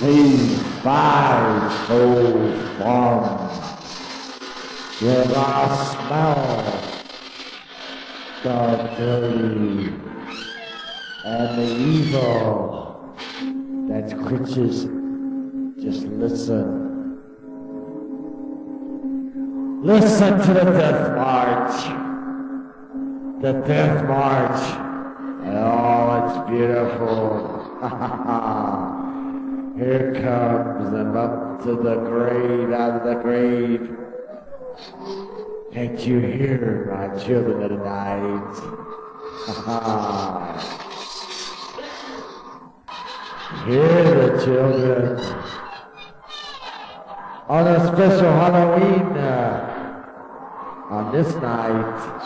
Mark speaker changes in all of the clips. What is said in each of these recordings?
Speaker 1: These five old farms. You're gonna smell the dirty and the evil that creatures just listen. Listen to the death march. The death march. Oh, it's beautiful. Here comes them up to the grave, out of the grave. Can't you hear my children of the night? hear the children. On a special Halloween, uh, on this night,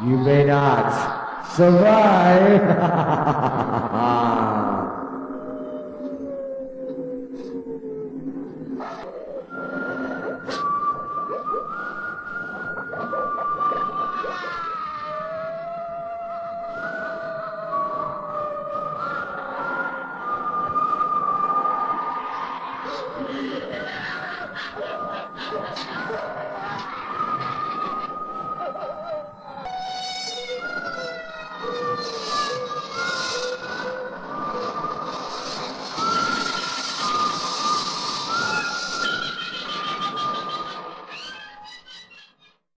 Speaker 1: you may not survive.